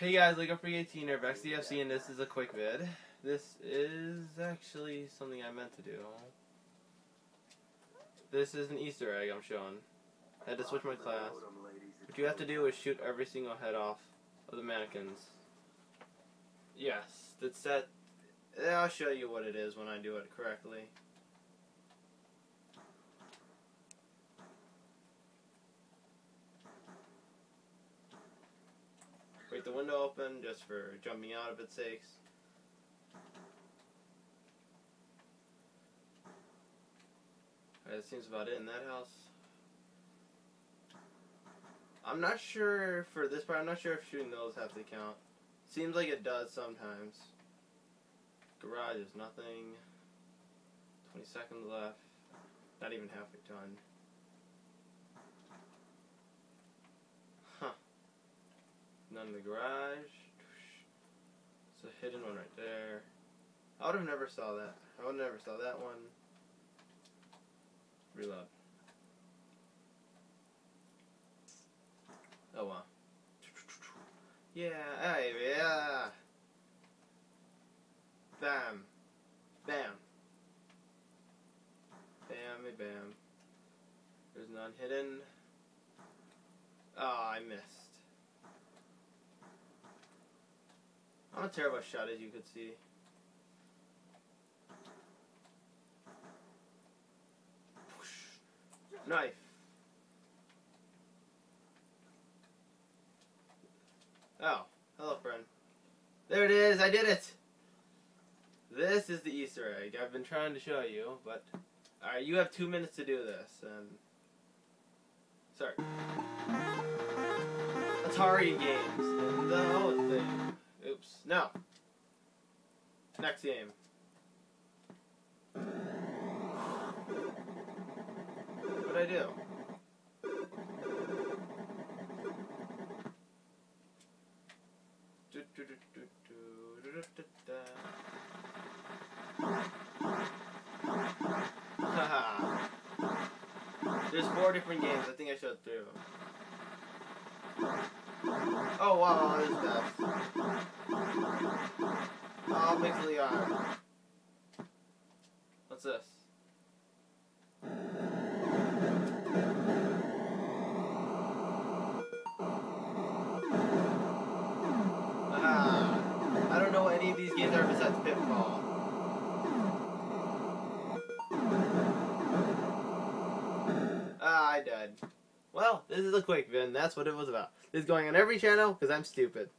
Hey guys, Lego Freak 18 here, VexDFC, and this is a quick vid. This is actually something I meant to do. This is an Easter egg I'm showing. I had to switch my class. What you have to do is shoot every single head off of the mannequins. Yes, that's that. I'll show you what it is when I do it correctly. The window open just for jumping out of its sakes. Alright, that seems about it in that house. I'm not sure for this part, I'm not sure if shooting those have to count. Seems like it does sometimes. Garage is nothing. 20 seconds left. Not even halfway done. Huh. None in the garage. It's a hidden one right there. I would have never saw that. I would never saw that one. Reload. Oh wow. Yeah, hey, yeah. Bam. Bam. Bam, bam. There's none hidden. Oh, I missed. I'm a terrible shot, as you could see. Knife. Oh, hello, friend. There it is. I did it. This is the Easter egg. I've been trying to show you, but alright, you have two minutes to do this, and sorry. Atari games and the whole thing. Oops. No. Next game. What'd I do? There's four different games. I think I showed three of them. Oh wow, this is bad. Mix Leon. What's this? Ah, I don't know what any of these games are besides Pitfall. Ah, I died. Well, this is a quick vid. That's what it was about. This is going on every channel because I'm stupid.